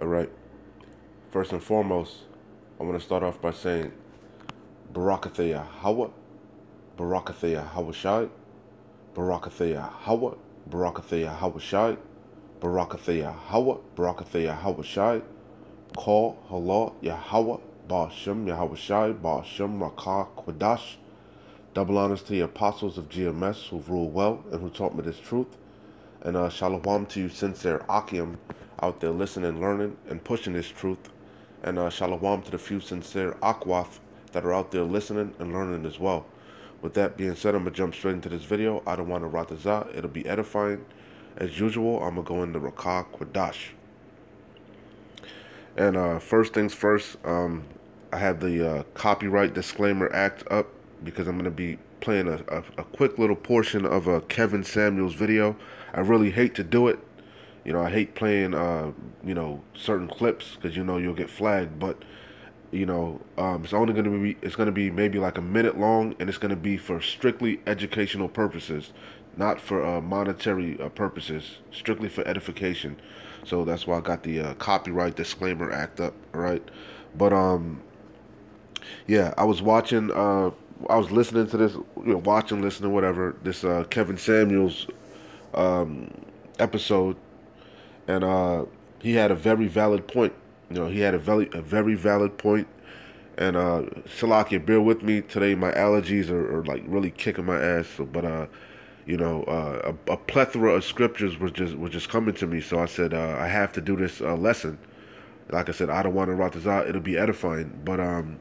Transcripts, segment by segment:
All right. First and foremost, I want to start off by saying Barakathea Hawa, Barakathea Hawashai, Barakathea Hawa, Barakathea Hawashai, Barakathea Hawa, Barakathea Hawashai, Call Hala Yahweh, Ba'ashem Yahawashai, Ba'ashem Rakah Kwadash. Double honors to the apostles of GMS who rule well and who taught me this truth. And uh, shalom to you, sincere Akim, out there listening, and learning, and pushing this truth. And uh, shalom to the few sincere Akwath that are out there listening and learning as well. With that being said, I'm going to jump straight into this video. I don't want to rot this out. It'll be edifying. As usual, I'm going to go into Rakah Kwadash. And uh, first things first, um, I have the uh, Copyright Disclaimer Act up because I'm going to be playing a, a, a, quick little portion of a Kevin Samuels video. I really hate to do it. You know, I hate playing, uh, you know, certain clips because you know you'll get flagged. But you know, um, it's only going to be it's going to be maybe like a minute long, and it's going to be for strictly educational purposes, not for uh, monetary uh, purposes, strictly for edification. So that's why I got the uh, Copyright Disclaimer Act up, right? But um, yeah, I was watching. Uh, I was listening to this, you know, watching, listening, whatever. This uh, Kevin Samuels um, episode, and uh, he had a very valid point. You know, he had a very a very valid point. And uh, bear with me today. My allergies are, are like really kicking my ass. So, but uh, you know, uh, a, a, plethora of scriptures was just was just coming to me. So I said uh, I have to do this uh, lesson. Like I said, I don't want to write this out. It'll be edifying. But um,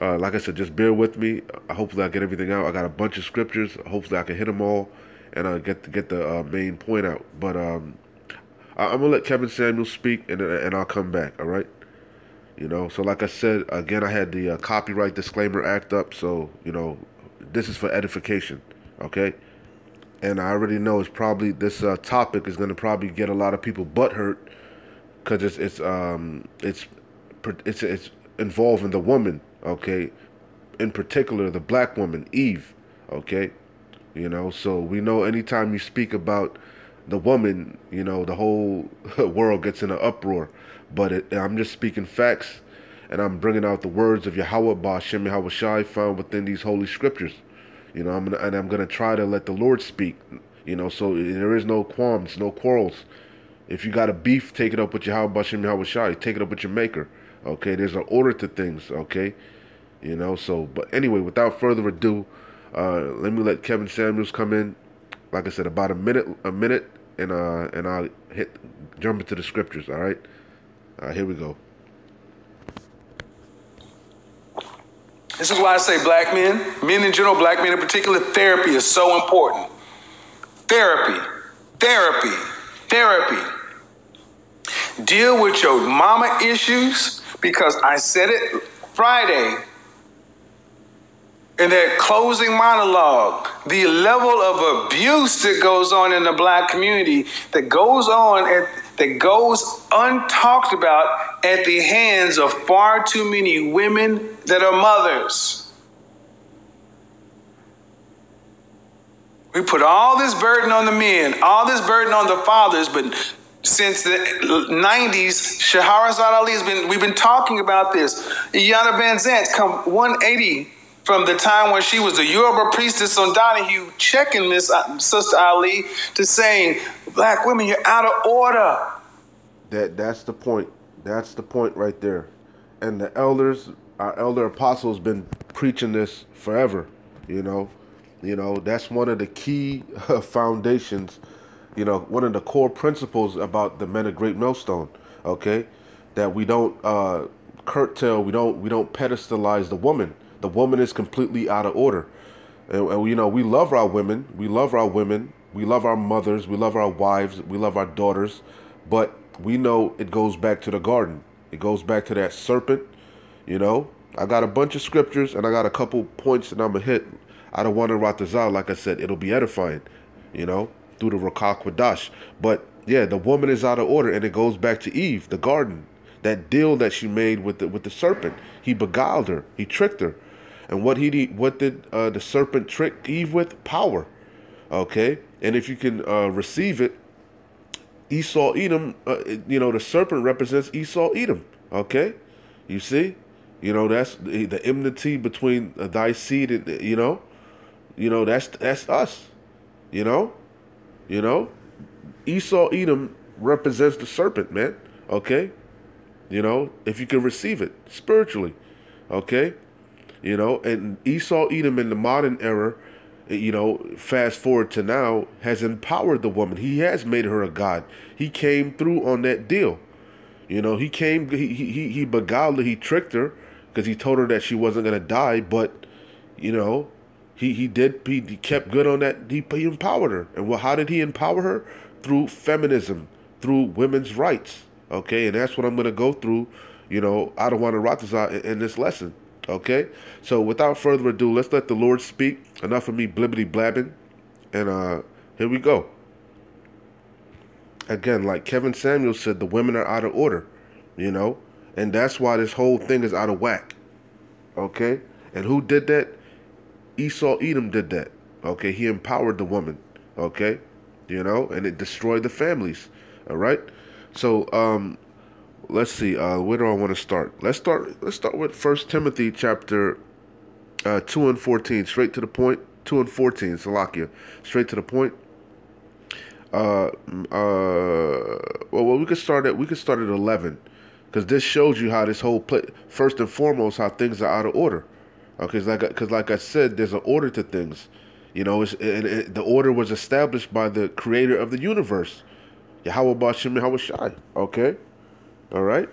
uh, like I said, just bear with me. Hopefully, I get everything out. I got a bunch of scriptures. Hopefully, I can hit them all and uh, get to get the uh, main point out. But um, I, am gonna let Kevin Samuels speak, and and I'll come back. All right. You know, so like I said again, I had the uh, Copyright Disclaimer Act up, so you know, this is for edification. Okay. And I already know it's probably this uh, topic is gonna probably get a lot of people butt hurt because it's it's um it's it's it's involving the woman okay? In particular, the black woman, Eve, okay? You know, so we know anytime you speak about the woman, you know, the whole world gets in an uproar. But it, I'm just speaking facts, and I'm bringing out the words of Yahweh Ba'ashem Yahweh found within these holy scriptures. You know, I'm gonna, and I'm gonna try to let the Lord speak. You know, so there is no qualms, no quarrels. If you got a beef, take it up with Yahweh Ba'ashem Shai. Take it up with your Maker. Okay, there's an order to things. Okay, you know. So, but anyway, without further ado, uh, let me let Kevin Samuels come in. Like I said, about a minute, a minute, and uh, and I'll hit jump into the scriptures. All right, uh, here we go. This is why I say black men, men in general, black men in particular, therapy is so important. Therapy, therapy, therapy. Deal with your mama issues because I said it Friday in that closing monologue, the level of abuse that goes on in the black community that goes on at, that goes untalked about at the hands of far too many women that are mothers. We put all this burden on the men, all this burden on the fathers, but since the 90s, Shahrazad Ali has been, we've been talking about this. Iyanla Vanzant come 180 from the time when she was the Yoruba priestess on Donahue, checking Miss uh, Sister Ali to saying, "Black women, you're out of order." That that's the point. That's the point right there. And the elders, our elder apostles, been preaching this forever. You know, you know that's one of the key foundations. You know, one of the core principles about the men of Great Millstone. Okay, that we don't uh, curtail, we don't we don't pedestalize the woman the woman is completely out of order. And, and, you know, we love our women. We love our women. We love our mothers. We love our wives. We love our daughters. But we know it goes back to the garden. It goes back to that serpent. You know, I got a bunch of scriptures and I got a couple points that I'm going to hit. I don't want to write this out. Like I said, it'll be edifying, you know, through the Rakah Kwadash. But yeah, the woman is out of order and it goes back to Eve, the garden. That deal that she made with the with the serpent. He beguiled her. He tricked her. And what he what did uh, the serpent trick Eve with? Power. Okay, and if you can uh, receive it, Esau Edom, uh, you know, the serpent represents Esau Edom. Okay, you see, you know that's the, the enmity between thy seed and you know, you know that's that's us. You know, you know, Esau Edom represents the serpent, man. Okay, you know, if you can receive it spiritually, okay, you know, and Esau Edom in the modern era you know, fast forward to now, has empowered the woman. He has made her a god. He came through on that deal. You know, he came, he he he beguiled her, he tricked her because he told her that she wasn't gonna die. But, you know, he he did he, he kept good on that. He he empowered her, and well, how did he empower her? Through feminism, through women's rights. Okay, and that's what I'm gonna go through. You know, I don't want to rot this out in, in this lesson. Okay? So without further ado, let's let the Lord speak. Enough of me blibbity blabbing. And uh here we go. Again, like Kevin Samuel said, the women are out of order, you know? And that's why this whole thing is out of whack. Okay? And who did that? Esau Edom did that. Okay? He empowered the woman. Okay? You know, and it destroyed the families. All right? So, um, let's see. Uh, where do I want to start? Let's start. Let's start with First Timothy chapter uh, two and fourteen. Straight to the point. Two and fourteen. Salakia. Straight to the point. Uh, uh, well, well, we could start at we could start at eleven, because this shows you how this whole play. First and foremost, how things are out of order. Okay, cause like because like I said, there's an order to things. You know, it's, it, it, the order was established by the creator of the universe, Yahweh Bashim Yahweh Shai. Okay. All right?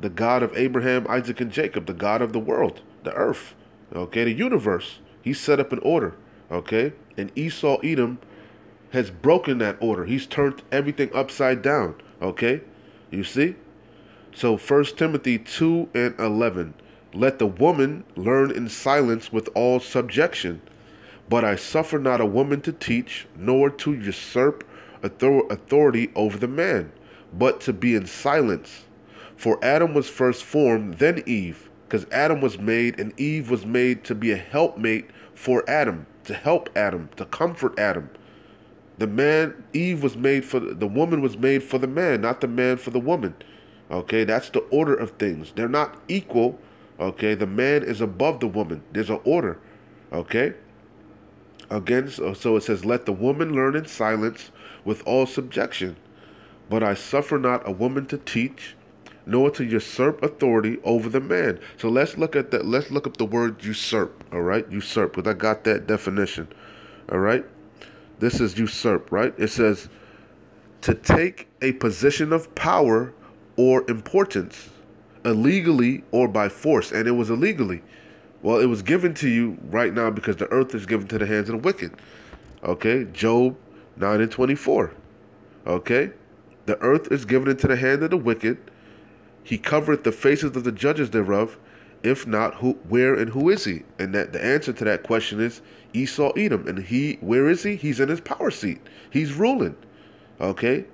The God of Abraham, Isaac, and Jacob, the God of the world, the earth, okay, the universe. He set up an order, okay? And Esau Edom has broken that order. He's turned everything upside down, okay? You see? So First Timothy 2 and 11. Let the woman learn in silence with all subjection. But I suffer not a woman to teach, nor to usurp authority over the man, but to be in silence. For Adam was first formed, then Eve, because Adam was made and Eve was made to be a helpmate for Adam, to help Adam, to comfort Adam. The man, Eve was made for the woman was made for the man, not the man for the woman. Okay, that's the order of things. They're not equal. Okay, the man is above the woman. There's an order. Okay. Again, so, so it says, Let the woman learn in silence with all subjection. But I suffer not a woman to teach, nor to usurp authority over the man. So let's look at that. Let's look up the word usurp. All right, usurp, because I got that definition. All right, this is usurp. Right? It says to take a position of power or importance illegally or by force, and it was illegally. Well, it was given to you right now because the earth is given to the hands of the wicked. Okay, Job 9 and 24. Okay, the earth is given into the hand of the wicked he covereth the faces of the judges thereof. If not, who, where, and who is he? And that the answer to that question is Esau Edom. And he, where is he? He's in his power seat. He's ruling. Okay,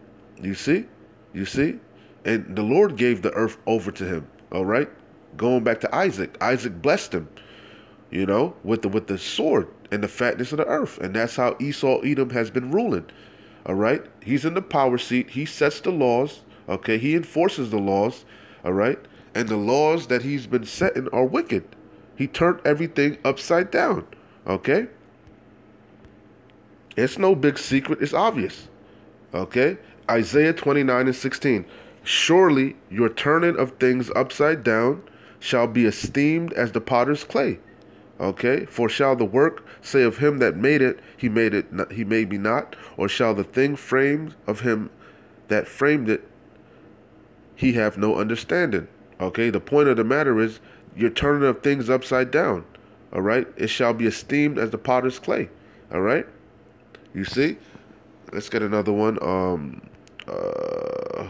you see, you see, and the Lord gave the earth over to him. All right, going back to Isaac. Isaac blessed him. You know, with the with the sword and the fatness of the earth, and that's how Esau Edom has been ruling. All right, he's in the power seat. He sets the laws. Okay, he enforces the laws all right? And the laws that he's been setting are wicked. He turned everything upside down. Okay? It's no big secret, it's obvious. Okay? Isaiah 29 and 16. Surely your turning of things upside down shall be esteemed as the potter's clay. Okay? For shall the work say of him that made it, he made it he made me not, or shall the thing framed of him that framed it he have no understanding. Okay, the point of the matter is you're turning of things upside down. All right, it shall be esteemed as the potter's clay. All right, you see. Let's get another one. Um, uh,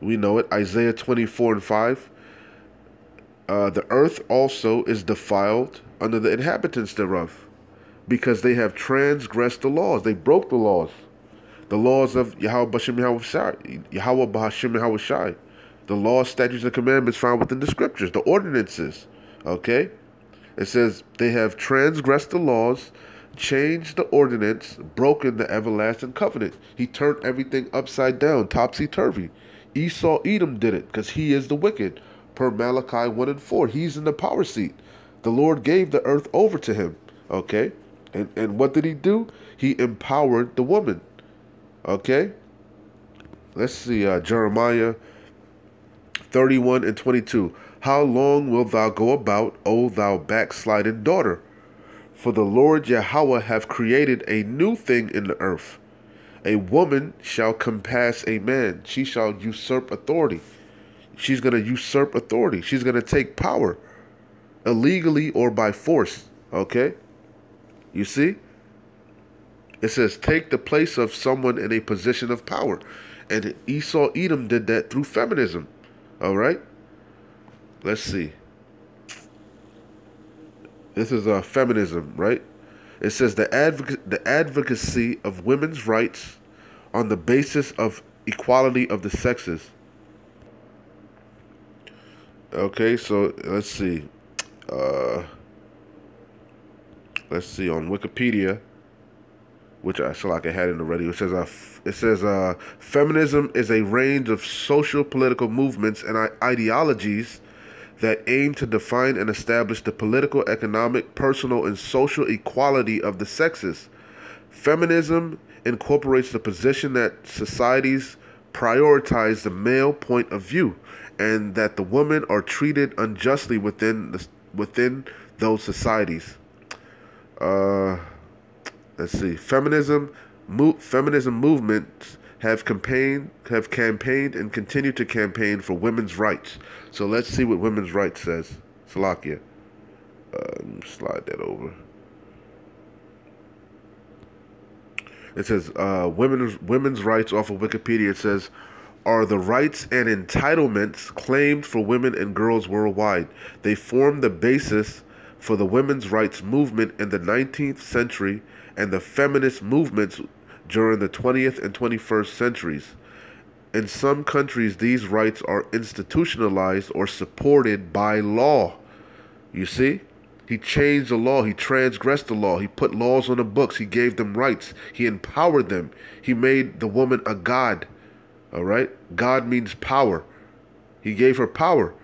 we know it. Isaiah 24 and 5. Uh, the earth also is defiled under the inhabitants thereof, because they have transgressed the laws. They broke the laws the laws of Yahweh Bashim Yahweh Yahweh Shai, the laws, statutes, and commandments found within the scriptures, the ordinances. Okay? It says, they have transgressed the laws, changed the ordinance, broken the everlasting covenant. He turned everything upside down, topsy turvy. Esau Edom did it because he is the wicked. Per Malachi 1 and 4, he's in the power seat. The Lord gave the earth over to him. Okay? And, and what did he do? He empowered the woman. Okay? Let's see, uh, Jeremiah 31 and 22. How long wilt thou go about, O thou backsliding daughter? For the Lord Yahweh hath created a new thing in the earth. A woman shall compass a man. She shall usurp authority. She's going to usurp authority. She's going to take power illegally or by force. Okay? You see? It says, take the place of someone in a position of power. And Esau Edom did that through feminism. All right? Let's see. This is uh, feminism, right? It says the advoc- the advocacy of women's rights on the basis of equality of the sexes. Okay, so let's see. Uh, let's see on Wikipedia, which I feel like I had it already. It says uh, it says uh, feminism is a range of social political movements and ideologies that aim to define and establish the political, economic, personal, and social equality of the sexes. Feminism incorporates the position that societies prioritize the male point of view and that the women are treated unjustly within the, within those societies. Uh, let's see. Feminism, mo- feminism movements have campaigned have campaigned and continue to campaign for women's rights. So let's see what women's rights says. Salakia. Uh, slide that over. It says uh, women's women's rights off of Wikipedia. It says are the rights and entitlements claimed for women and girls worldwide. They form the basis for the women's rights movement in the 19th century and the feminist movements during the 20th and 21st centuries. In some countries, these rights are institutionalized or supported by law. You see? He changed the law. He transgressed the law. He put laws on the books. He gave them rights. He empowered them. He made the woman a god. All right? God means power. He gave her power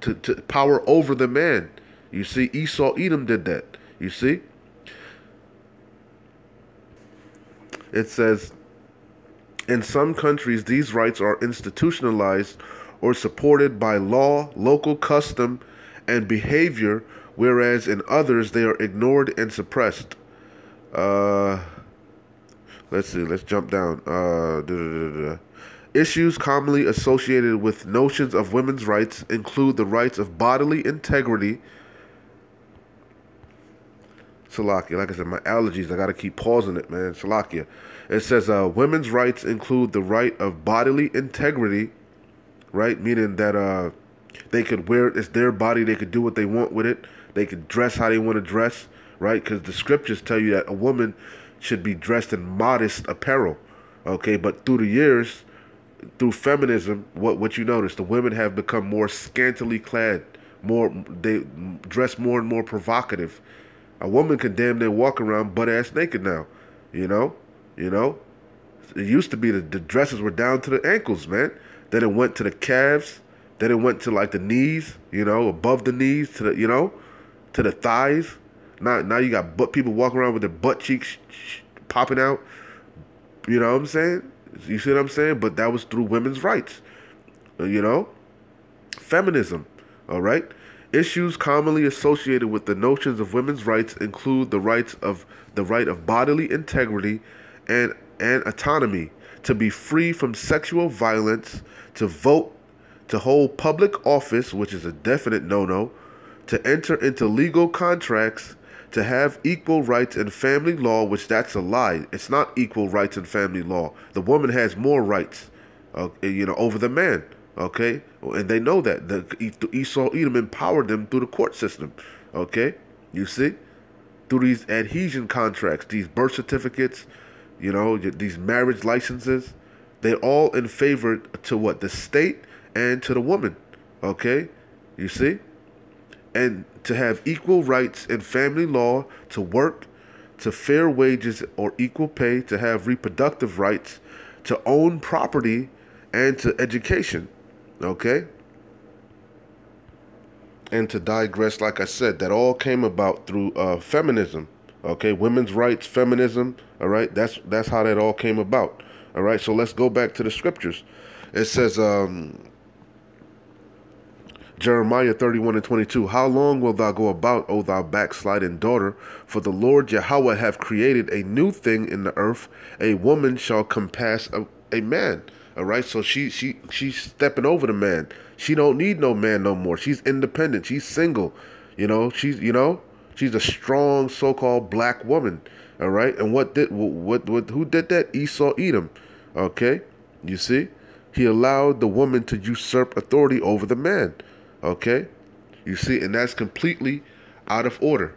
to, to power over the man. You see, Esau Edom did that. You see? It says, in some countries, these rights are institutionalized or supported by law, local custom, and behavior, whereas in others they are ignored and suppressed. Uh, let's see, let's jump down. Uh, Issues commonly associated with notions of women's rights include the rights of bodily integrity. Salakia, like I said, my allergies, I gotta keep pausing it, man. Salakia. It says uh, women's rights include the right of bodily integrity, right? Meaning that uh, they could wear it, it's their body, they could do what they want with it, they could dress how they want to dress, right? Because the scriptures tell you that a woman should be dressed in modest apparel, okay? But through the years, through feminism, what what you notice, the women have become more scantily clad, more they dress more and more provocative. A woman can damn near walk around butt ass naked now, you know. You know, it used to be the, the dresses were down to the ankles, man. Then it went to the calves. Then it went to like the knees, you know, above the knees to the, you know, to the thighs. Now, now you got butt people walking around with their butt cheeks popping out. You know what I'm saying? You see what I'm saying? But that was through women's rights. You know, feminism. All right. Issues commonly associated with the notions of women's rights include the rights of the right of bodily integrity and, and autonomy, to be free from sexual violence, to vote, to hold public office, which is a definite no no, to enter into legal contracts, to have equal rights in family law, which that's a lie. It's not equal rights in family law. The woman has more rights, uh, you know, over the man. Okay, and they know that the Esau Edom empowered them through the court system. Okay, you see, through these adhesion contracts, these birth certificates, you know, these marriage licenses, they're all in favor to what? The state and to the woman. Okay? You see? And to have equal rights in family law, to work, to fair wages or equal pay, to have reproductive rights, to own property, and to education. Okay? And to digress, like I said, that all came about through uh, feminism. Okay, women's rights, feminism. All right, that's that's how that all came about. All right, so let's go back to the scriptures. It says, um, Jeremiah 31 and 22. How long will thou go about, O thou backsliding daughter? For the Lord Yahweh hath created a new thing in the earth. A woman shall compass a, a man. All right, so she she she's stepping over the man. She don't need no man no more. She's independent. She's single. You know, she's you know, she's a strong so-called black woman. All right, and what did what what who did that? Esau Edom. Okay, you see, he allowed the woman to usurp authority over the man. Okay, you see, and that's completely out of order.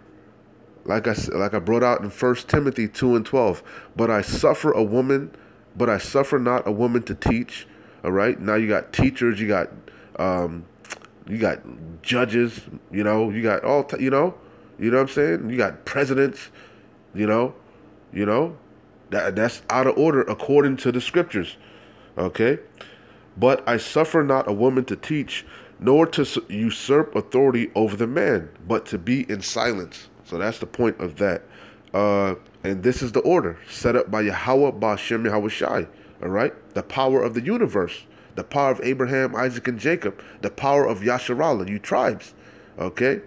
Like I said, like I brought out in First Timothy two and twelve. But I suffer a woman, but I suffer not a woman to teach. All right, now you got teachers, you got um, you got judges, you know, you got all you know, you know what I'm saying. You got presidents, you know, you know, that that's out of order according to the scriptures. Okay, but I suffer not a woman to teach nor to usurp authority over the man, but to be in silence. So that's the point of that. Uh, and this is the order set up by Yahweh Bashem Yahweh Shai. All right, the power of the universe, the power of Abraham, Isaac, and Jacob, the power of Yasharallah, you tribes. Okay,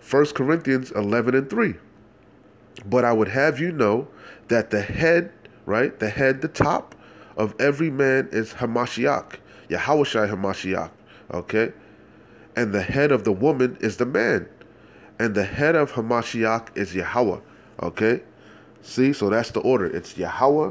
First Corinthians eleven and three. But I would have you know that the head, right, the head, the top of every man is Hamashiach, Yahweh Shai Hamashiach. Okay? And the head of the woman is the man. And the head of Hamashiach is Yahweh. Okay? See, so that's the order. It's Yahweh,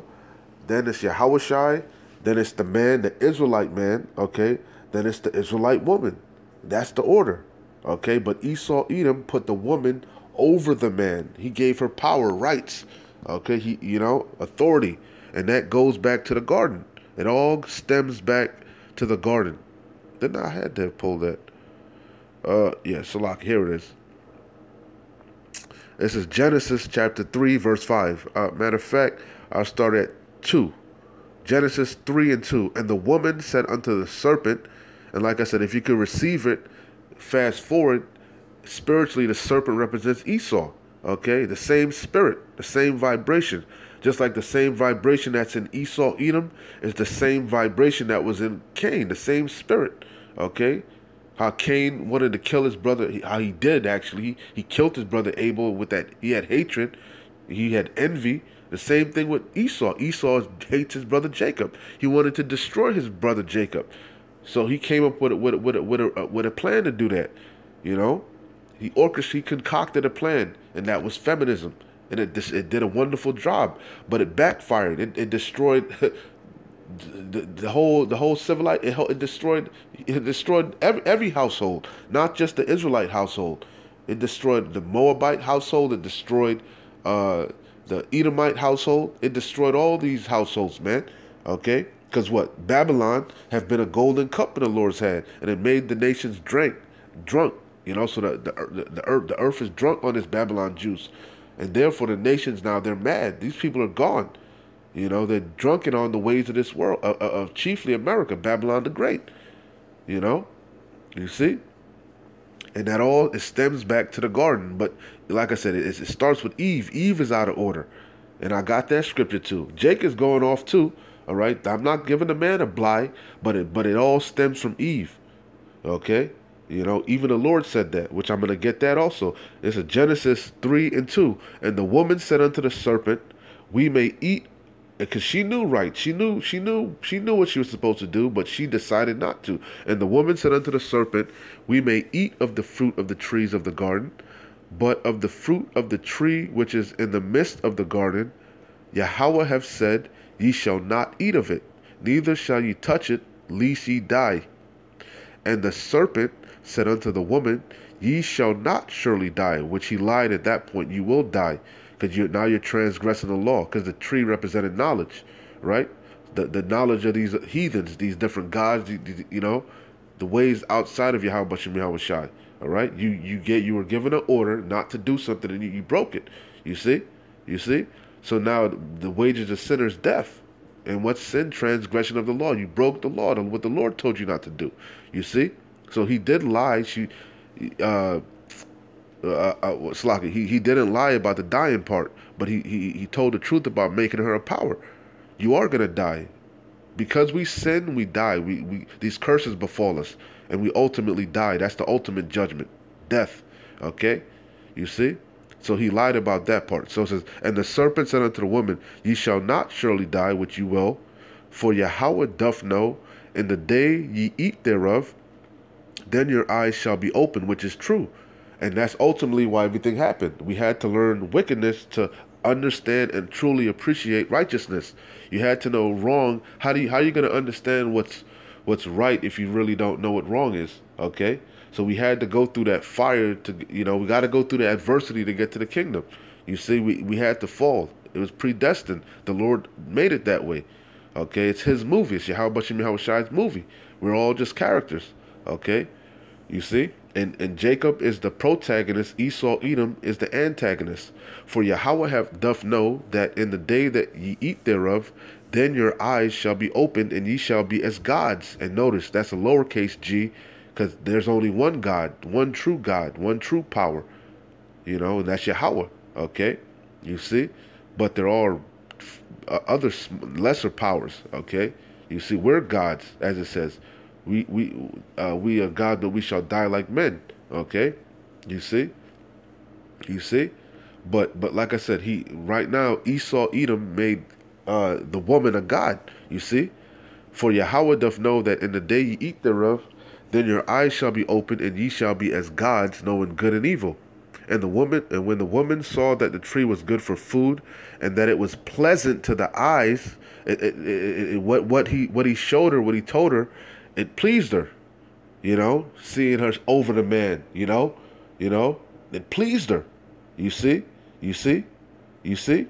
then it's Yahweh Shai, then it's the man, the Israelite man, okay? Then it's the Israelite woman. That's the order. Okay, but Esau Edom put the woman over the man. He gave her power, rights. Okay, he you know, authority. And that goes back to the garden. It all stems back to the garden. Then I had to pull that. Uh, yeah, Salak, here it is. This is Genesis chapter 3, verse 5. Uh, matter of fact, I'll start at 2. Genesis 3 and 2. And the woman said unto the serpent, and like I said, if you could receive it, fast forward, spiritually, the serpent represents Esau. Okay? The same spirit, the same vibration. Just like the same vibration that's in Esau Edom is the same vibration that was in Cain, the same spirit. Okay? How Cain wanted to kill his brother, how he did actually. He, he killed his brother Abel with that. He had hatred, he had envy. The same thing with Esau. Esau hates his brother Jacob. He wanted to destroy his brother Jacob. So he came up with a, with a, with a, with a, uh, with a plan to do that. You know, he orchestrated, he concocted a plan, and that was feminism and it it did a wonderful job, but it backfired. It, it destroyed the, the whole the whole civilized. It, it destroyed it destroyed every every household, not just the Israelite household. It destroyed the Moabite household. It destroyed uh, the Edomite household. It destroyed all these households, man. Okay, because what Babylon have been a golden cup in the Lord's hand, and it made the nations drink, drunk. You know, so the the the, the earth the earth is drunk on this Babylon juice. And therefore, the nations now, they're mad. These people are gone. You know, they're drunken on the ways of this world, of, of chiefly America, Babylon the Great. You know, you see? And that all it stems back to the garden. But like I said, it, it starts with Eve. Eve is out of order. And I got that scripture too. Jake is going off too. All right. I'm not giving the man a bly, but it but it all stems from Eve. Okay. You know, even the Lord said that, which I'm going to get that also. It's a Genesis 3 and 2. And the woman said unto the serpent, We may eat because she knew right. She knew she knew she knew what she was supposed to do, but she decided not to. And the woman said unto the serpent, We may eat of the fruit of the trees of the garden, but of the fruit of the tree which is in the midst of the garden, Yahweh have said, Ye shall not eat of it, neither shall ye touch it, lest ye die. And the serpent said unto the woman, Ye shall not surely die, which he lied at that point. You will die, because you now you're transgressing the law, because the tree represented knowledge, right? The the knowledge of these heathens, these different gods, you know, the ways outside of Yahweh Bashem Yahweh Shai. All right, you you get you were given an order not to do something and you, you broke it. You see, You see? So now the wages of sin is death. And what's sin? Transgression of the law. You broke the law, what the Lord told you not to do. You see? So he did lie. She, uh, uh, uh, he, he didn't lie about the dying part, but he, he, he told the truth about making her a power. You are going to die. Because we sin, we die. We, we These curses befall us, and we ultimately die. That's the ultimate judgment. Death. Okay? You see? So he lied about that part. So it says, And the serpent said unto the woman, Ye shall not surely die, which you will. For Yahweh doth know, in the day ye eat thereof, then your eyes shall be open, which is true. And that's ultimately why everything happened. We had to learn wickedness to understand and truly appreciate righteousness. You had to know wrong. How do you how are you gonna understand what's what's right if you really don't know what wrong is? Okay? So we had to go through that fire to you know, we gotta go through the adversity to get to the kingdom. You see, we, we had to fall. It was predestined. The Lord made it that way. Okay, it's his movie. It's Yahweh Shai's movie. We're all just characters. Okay? You see? And, and Jacob is the protagonist, Esau, Edom is the antagonist. For Yahweh have doth know that in the day that ye eat thereof, then your eyes shall be opened, and ye shall be as gods. And notice that's a lowercase g, because there's only one God, one true God, one true power. You know, and that's Yahweh. Okay? You see? But there are uh, other lesser powers. Okay? You see, we're gods, as it says we we uh, we are God but we shall die like men. Okay, you see, you see, but but like I said, he right now Esau Edom made uh, the woman a god. You see, for Yahweh doth know that in the day ye eat thereof, then your eyes shall be opened, and ye shall be as gods, knowing good and evil. And the woman, and when the woman saw that the tree was good for food, and that it was pleasant to the eyes, it, it, it, what what he what he showed her, what he told her, it pleased her, you know, seeing her over the man, you know, you know, it pleased her. You see, you see, you see,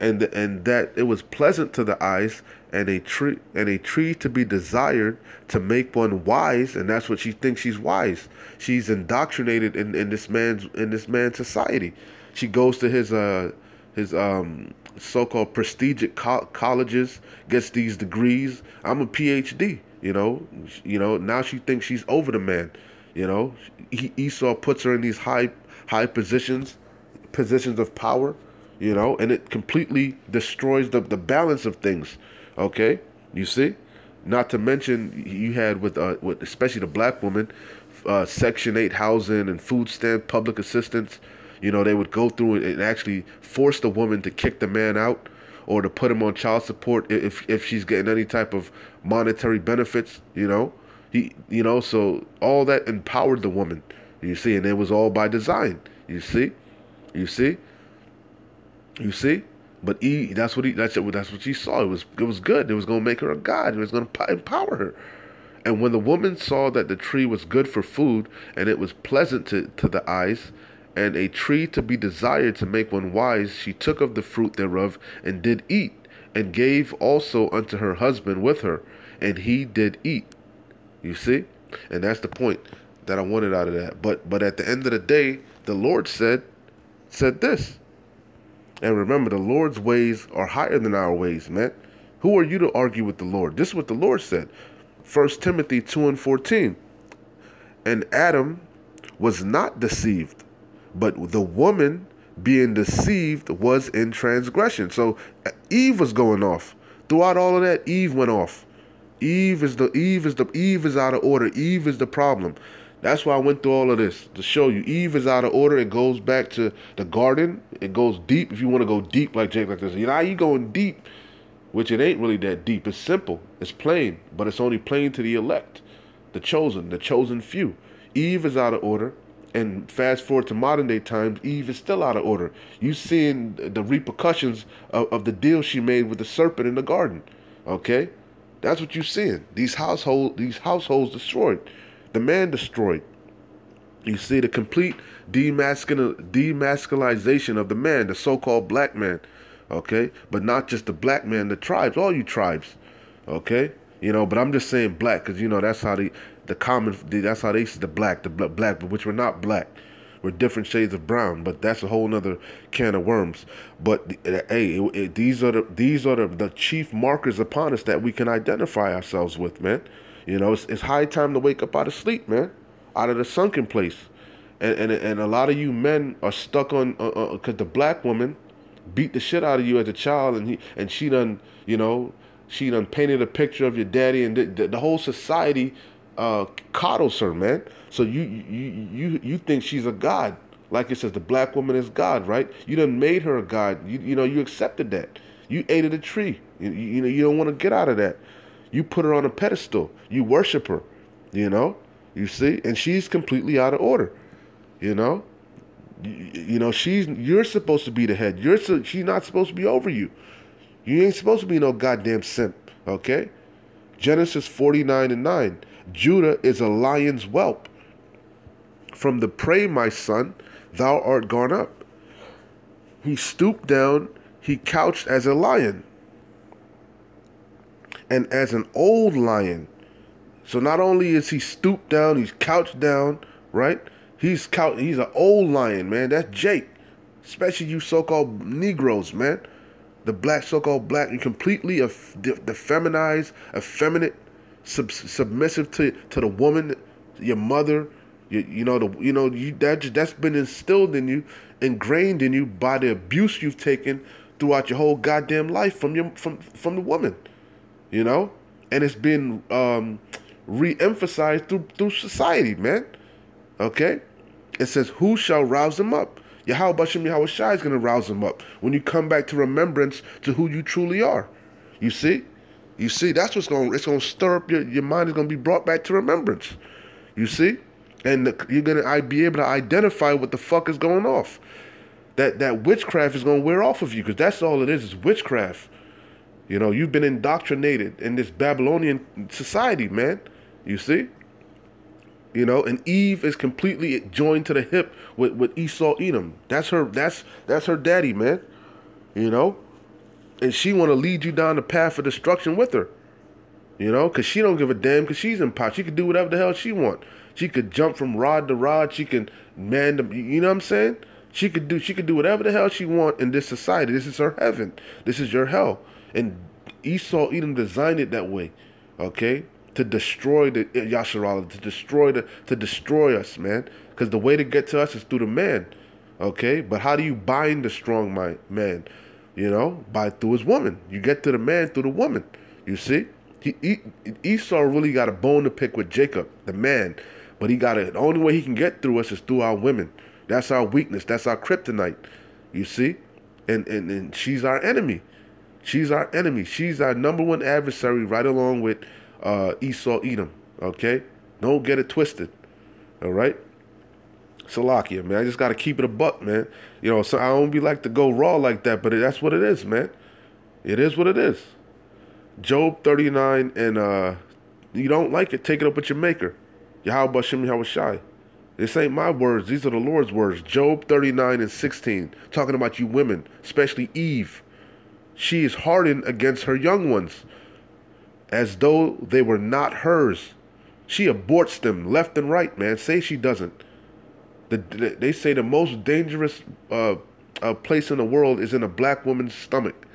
and and that it was pleasant to the eyes, and a tree and a tree to be desired to make one wise, and that's what she thinks she's wise. She's indoctrinated in, in this man's in this man's society. She goes to his uh his um so-called prestigious co- colleges, gets these degrees. I'm a PhD. You know, you know. Now she thinks she's over the man. You know, he, Esau puts her in these high high positions, positions of power. You know, and it completely destroys the the balance of things. Okay, you see. Not to mention, you had with uh, with especially the black woman, uh, Section Eight housing and food stamp public assistance. You know, they would go through and actually force the woman to kick the man out or to put him on child support if if she's getting any type of monetary benefits, you know. He you know, so all that empowered the woman. You see, and it was all by design. You see? You see? You see? But he that's what he that's what that's what she saw. It was it was good. It was gonna make her a god. It was gonna empower her. And when the woman saw that the tree was good for food and it was pleasant to, to the eyes, and a tree to be desired to make one wise, she took of the fruit thereof and did eat, and gave also unto her husband with her, and he did eat. You see? And that's the point that I wanted out of that. But but at the end of the day, the Lord said said this. And remember, the Lord's ways are higher than our ways, man. Who are you to argue with the Lord? This is what the Lord said. First Timothy 2 and 14. And Adam was not deceived but the woman being deceived was in transgression. So uh, Eve was going off. Throughout all of that, Eve went off. Eve is the Eve is the Eve is out of order. Eve is the problem. That's why I went through all of this to show you. Eve is out of order. It goes back to the garden. It goes deep. If you want to go deep like Jake like this, you know, you going deep, which it ain't really that deep. It's simple. It's plain, but it's only plain to the elect, the chosen, the chosen few. Eve is out of order. And fast forward to modern day times, Eve is still out of order. You seeing the repercussions of, of the deal she made with the serpent in the garden. Okay? That's what you're seeing. These household these households destroyed. The man destroyed. You see the complete demasculin demasculization of the man, the so-called black man. Okay? But not just the black man, the tribes, all you tribes. Okay? You know, but I'm just saying black because you know that's how the the common that's how they see the black, the black, but which were not black. We're different shades of brown, but that's a whole nother can of worms. But hey, it, it, these are the these are the, the chief markers upon us that we can identify ourselves with, man. You know, it's, it's high time to wake up out of sleep, man, out of the sunken place. And and, and a lot of you men are stuck on because uh, uh, the black woman beat the shit out of you as a child, and he and she done, you know, she done painted a picture of your daddy, and the, the, the whole society uh, coddles her, man. So you you you you think she's a god, like it says the black woman is God, right? You done made her a god. You you know you accepted that. You ate at a tree. You, you know you don't want to get out of that. You put her on a pedestal. You worship her. You know. You see, and she's completely out of order. You know. You, you know she's you're supposed to be the head. You're she's not supposed to be over you. You ain't supposed to be no goddamn simp. Okay. Genesis 49 and 9. Judah is a lion's whelp. From the prey, my son, thou art gone up. He stooped down, he couched as a lion, and as an old lion. So not only is he stooped down, he's couched down, right? He's couch, he's an old lion, man. That's Jake. Especially you so-called Negroes, man. The black, so-called black, you completely eff- de- effeminate, sub- submissive to to the woman, your mother, you, you know the you know you that that's been instilled in you, ingrained in you by the abuse you've taken throughout your whole goddamn life from your from from the woman, you know, and it's been um, re-emphasized through through society, man. Okay, it says, "Who shall rouse them up?" Yahweh Bashem Yahweh Shai is going to rouse them up when you come back to remembrance to who you truly are. You see, you see, that's what's going. It's going to stir up your your mind. Is going to be brought back to remembrance. You see and the, you're gonna be able to identify what the fuck is going off. That that witchcraft is gonna wear off of you because that's all it is. Is witchcraft. You know, you've been indoctrinated in this Babylonian society, man. You see. You know, and Eve is completely joined to the hip with, with Esau Edom. That's her. That's that's her daddy, man. You know, and she want to lead you down the path of destruction with her. You know, cause she don't give a damn, cause she's in power. She can do whatever the hell she want. She could jump from rod to rod. She can man the, you know what I'm saying? She could do she could do whatever the hell she want in this society. This is her heaven. This is your hell. And Esau Edom designed it that way. Okay? To destroy the eh, Yasharala, to destroy the to destroy us, man. Because the way to get to us is through the man. Okay? But how do you bind the strong man? You know, by through his woman. You get to the man through the woman. You see? He, he, Esau really got a bone to pick with Jacob, the man. But he got it. The only way he can get through us is through our women. That's our weakness. That's our kryptonite. You see? And, and, and she's our enemy. She's our enemy. She's our number one adversary right along with uh, Esau Edom. Okay? Don't get it twisted. All right? Salakia, man. I just got to keep it a buck, man. You know, so I don't be like to go raw like that, but that's what it is, man. It is what it is. Job 39 and uh you don't like it, take it up with your maker. Yahweh Bashem Yahweh. This ain't my words. These are the Lord's words. Job 39 and 16. Talking about you women, especially Eve. She is hardened against her young ones, as though they were not hers. She aborts them left and right, man. Say she doesn't. The, they say the most dangerous uh, uh, place in the world is in a black woman's stomach,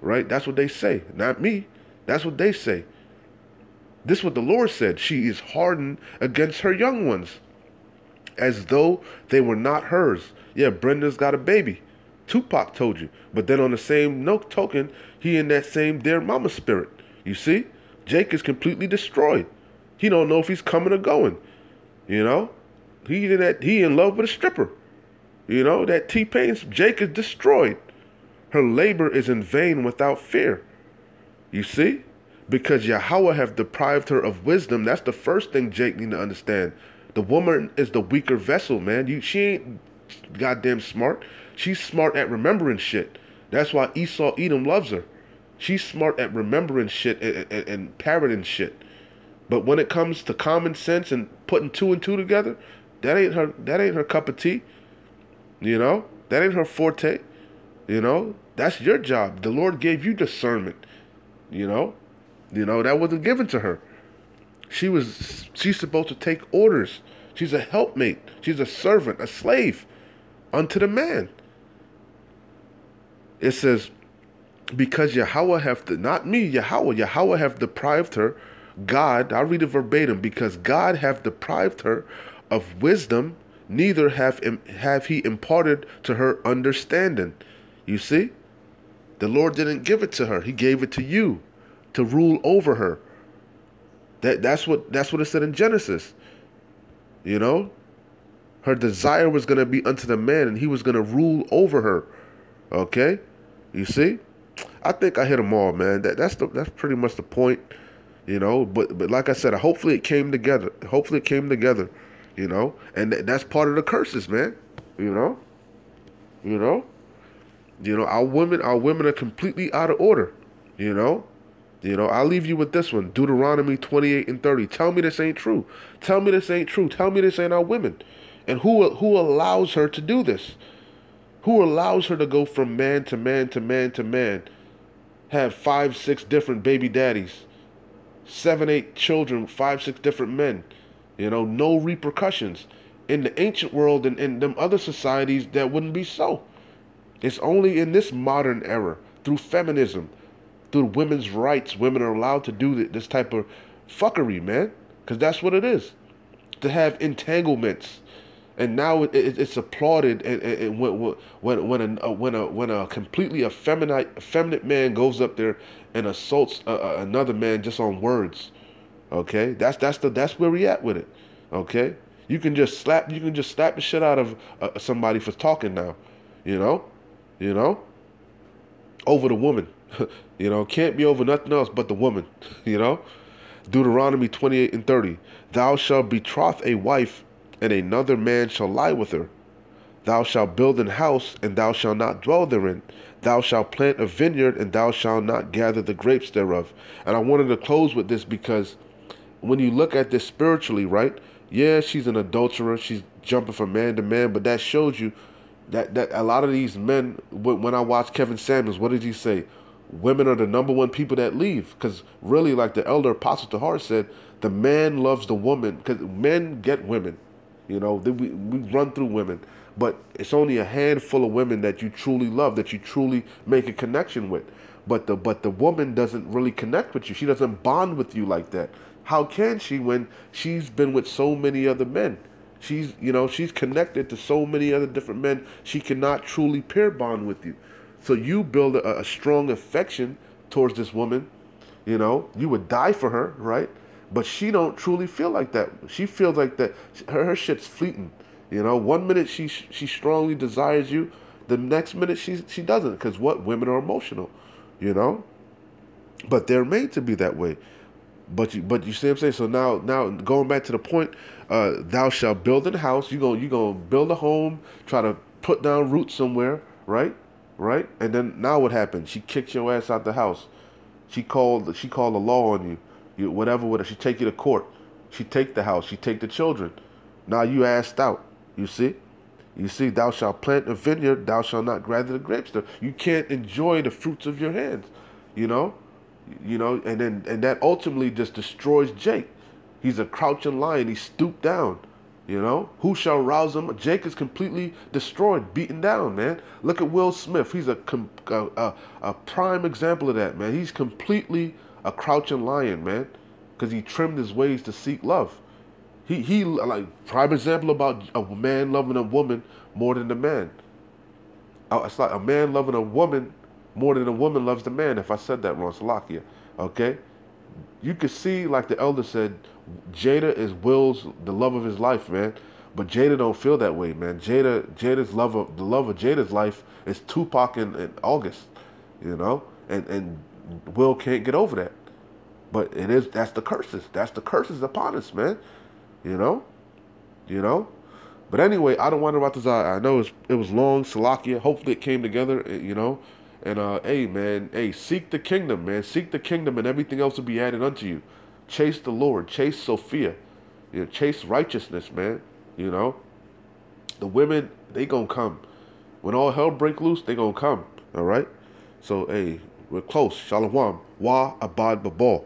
right? That's what they say. Not me. That's what they say. This is what the Lord said. She is hardened against her young ones, as though they were not hers. Yeah, Brenda's got a baby. Tupac told you. But then on the same note token, he in that same dear mama spirit. You see? Jake is completely destroyed. He don't know if he's coming or going. You know? He in that he in love with a stripper. You know, that T-Pain's Jake is destroyed. Her labor is in vain without fear. You see? because Yahweh have deprived her of wisdom. That's the first thing Jake need to understand. The woman is the weaker vessel, man. You she ain't goddamn smart. She's smart at remembering shit. That's why Esau Edom loves her. She's smart at remembering shit and, and, and parroting shit. But when it comes to common sense and putting two and two together, that ain't her that ain't her cup of tea. You know? That ain't her forte. You know? That's your job. The Lord gave you discernment. You know? You know, that wasn't given to her. She was she's supposed to take orders. She's a helpmate. She's a servant, a slave unto the man. It says, because Yahweh have the not me, Yahweh, Yahweh have deprived her, God, I'll read it verbatim, because God have deprived her of wisdom, neither have have he imparted to her understanding. You see? The Lord didn't give it to her. He gave it to you to rule over her. That that's what that's what it said in Genesis. You know? Her desire was going to be unto the man and he was going to rule over her. Okay? You see? I think I hit them all, man. That that's the that's pretty much the point, you know. But but like I said, hopefully it came together. Hopefully it came together, you know. And th- that's part of the curses, man. You know. You know. You know our women our women are completely out of order. You know. You know, I'll leave you with this one Deuteronomy 28 and 30. Tell me this ain't true. Tell me this ain't true. Tell me this ain't our women. And who who allows her to do this? Who allows her to go from man to man to man to man? Have five, six different baby daddies, seven, eight children, five, six different men. You know, no repercussions. In the ancient world and in them other societies, that wouldn't be so. It's only in this modern era, through feminism, through women's rights, women are allowed to do this type of fuckery, man. Because that's what it is. To have entanglements and now it, it, it's applauded and, when when when a when a when a completely effeminate effeminate man goes up there and assaults uh, uh, another man just on words okay that's that's the that's where we at with it okay you can just slap you can just slap the shit out of uh, somebody for talking now you know you know over the woman you know can't be over nothing else but the woman you know Deuteronomy 28 and 30 thou shalt betroth a wife and another man shall lie with her. Thou shalt build an house, and thou shalt not dwell therein. Thou shalt plant a vineyard, and thou shalt not gather the grapes thereof. And I wanted to close with this because when you look at this spiritually, right? Yeah, she's an adulterer. She's jumping from man to man, but that shows you that that a lot of these men. When I watch Kevin Samuels, what did he say? Women are the number one people that leave because really, like the elder apostle Tahar said, the man loves the woman because men get women you know, we, we run through women, but it's only a handful of women that you truly love, that you truly make a connection with. But the but the woman doesn't really connect with you. She doesn't bond with you like that. How can she when she's been with so many other men? She's you know she's connected to so many other different men. She cannot truly pair bond with you. So you build a, a strong affection towards this woman. You know you would die for her, right? But she don't truly feel like that. She feels like that her, her shit's fleeting. You know, one minute she she strongly desires you, the next minute she she doesn't. Because what women are emotional, you know. But they're made to be that way. But you but you see what I'm saying. So now now going back to the point, uh, thou shalt build a house. You go you gonna build a home. Try to put down roots somewhere, right? Right. And then now what happened? She kicked your ass out the house. She called she called the law on you. You whatever, whatever. She take you to court. She take the house. She take the children. Now you asked out. You see? You see, thou shalt plant a vineyard, thou shalt not gather the grapes. You can't enjoy the fruits of your hands. You know? You know, and then and that ultimately just destroys Jake. He's a crouching lion, he stooped down. You know, who shall rouse him? Jake is completely destroyed, beaten down, man. Look at Will Smith. He's a, a, a, a prime example of that, man. He's completely a crouching lion, man, because he trimmed his ways to seek love. He he like prime example about a man loving a woman more than the man. Uh, it's like a man loving a woman more than a woman loves the man. If I said that wrong, Salakia. Okay, you could see like the elder said, Jada is Will's the love of his life, man. But Jada don't feel that way, man. Jada Jada's love of the love of Jada's life is Tupac in, in August, you know, and and Will can't get over that. But it is that's the curses. That's the curses upon us, man. You know? You know? But anyway, I don't wonder about this. I, I know it was long, Salakia. Hopefully it came together, you know. And uh, hey man, hey, seek the kingdom, man. Seek the kingdom and everything else will be added unto you. Chase the Lord, chase Sophia. You know, chase righteousness, man. You know? The women, they gonna come. When all hell break loose, they gonna come. All right? So hey, we're close. Shalom. Wa abad babal.